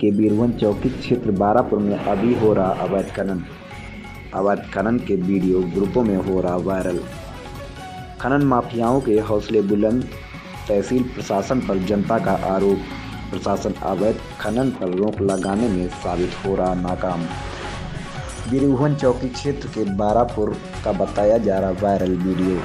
के बीरवन चौकी क्षेत्र बारापुर में अभी हो रहा अवैध खनन। अवैध खनन के वीडियो ग्रुपों में हो रहा वायरल। खनन माफियाओं के हौसले बुलंद, तहसील प्रशासन पर जनता का आरोप। प्रशासन अवैध खनन पर रोक लगाने में साबित हो रहा नाकाम। बिरुहन चौकी क्षेत्र के बारापुर का बताया जा रहा वायरल वीडियो।